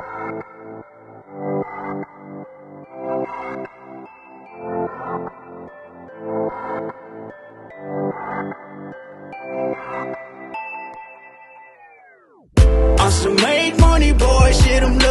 I should make money, boy. Shit, I'm.